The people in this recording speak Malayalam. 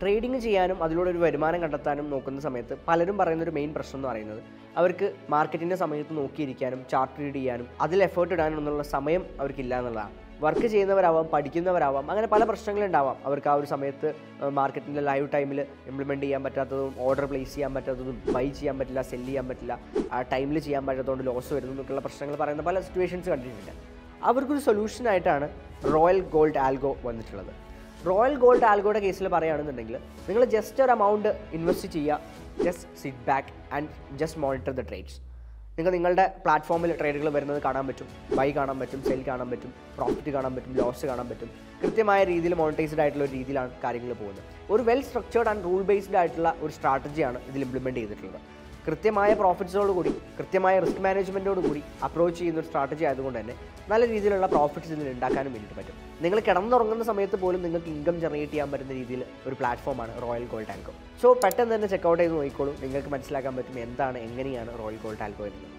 ട്രേഡിംഗ് ചെയ്യാനും അതിലൂടെ ഒരു വരുമാനം കണ്ടെത്താനും നോക്കുന്ന സമയത്ത് പലരും പറയുന്ന ഒരു മെയിൻ പ്രശ്നം എന്ന് പറയുന്നത് അവർക്ക് മാർക്കറ്റിന്റെ സമയത്ത് നോക്കിയിരിക്കാനും ചാർട്ട് റീഡ് ചെയ്യാനും അതിൽ എഫേർട്ട് ഇടാനും എന്നുള്ള സമയം അവർക്കില്ല എന്നുള്ളതാണ്. വർക്ക് ചെയ്യുന്നവരാവാം പഠിക്കുന്നവരാവാം അങ്ങനെ പല പ്രശ്നങ്ങളുണ്ടാവാം അവർക്ക് ആ ഒരു സമയത്ത് മാർക്കറ്റിന്റെ ലൈവ് ടൈമിൽ ഇംപ്ലിമെന്റ് ചെയ്യാൻ പറ്റാത്തതും ഓർഡർ പ്ലേസ് ചെയ്യാൻ പറ്റാത്തതും ബൈ ചെയ്യാൻ പറ്റില്ല സെൽ ചെയ്യാൻ പറ്റില്ല ആ ടൈമിൽ ചെയ്യാൻ പറ്റാത്തതുകൊണ്ട് ലോസ് വരുന്നു എന്നൊക്കെയുള്ള പ്രശ്നങ്ങൾ പറയുന്ന പല സിറ്റുവേഷൻസ് കണ്ടിട്ടുണ്ട്. അവർക്കൊരു സൊല്യൂഷനായിട്ടാണ് റോയൽ ഗോൾഡ് ആൽഗോ വന്നിട്ടുള്ളത്. റോയൽ ഗോൾഡ് ആൽഗോയുടെ കേസിൽ പറയുകയാണെന്നുണ്ടെങ്കിൽ നിങ്ങൾ ജസ്റ്റ് ഒരു എമൗണ്ട് ഇൻവെസ്റ്റ് ചെയ്യുക. Just sit back and just monitor the trades നിങ്ങൾ നിങ്ങളുടെ പ്ലാറ്റ്ഫോമിൽ ട്രേഡുകൾ വരുന്നത് കാണാൻ പറ്റും. ബൈ കാണാൻ പറ്റും സെൽ കാണാൻ പറ്റും പ്രോഫിറ്റ് കാണാൻ പറ്റും ലോസ് കാണാൻ പറ്റും. കൃത്യമായ രീതിയിൽ മോണിറ്റൈസ്ഡ് ആയിട്ടുള്ള ഒരു രീതിയിലാണ് കാര്യങ്ങൾ പോകുന്നത്. ഒരു well structured and rule based ആയിട്ടുള്ള ഒരു സ്ട്രാറ്റജിയാണ് ഇതിൽ ഇംപ്ലിമെന്റ് ചെയ്തിട്ടുള്ളത്. കൃത്യമായ പ്രോഫിറ്റ്സോട് കൂടി കൃത്യമായ റിസ്ക് മാനേജ്മെന്റോട് കൂടി അപ്രോച്ച് ചെയ്യുന്ന ഒരു സ്ട്രാറ്റജി ആയതുകൊണ്ട് തന്നെ നല്ല രീതിയിലുള്ള പ്രോഫിറ്റ്സ് ഇതിൽ ഉണ്ടാക്കാനും വേണ്ടിയിട്ട് പറ്റും. നിങ്ങൾ കിടന്നുറങ്ങുന്ന സമയത്ത് പോലും നിങ്ങൾക്ക് ഇൻകം ജനറേറ്റ് ചെയ്യാൻ പറ്റുന്ന രീതിയിൽ ഒരു പ്ലാറ്റ്ഫോമാണ് റോയൽ ഗോൾഡ് ആൽക്കോ സോ പെട്ടെന്ന് തന്നെ ചെക്കൗട്ട് ചെയ്ത് നോക്കിക്കോളൂ. നിങ്ങൾക്ക് മനസ്സിലാക്കാൻ പറ്റും എന്താണ് എങ്ങനെയാണ് റോയൽ ഗോൾഡ് ആൽക്കോ വരുന്നത്.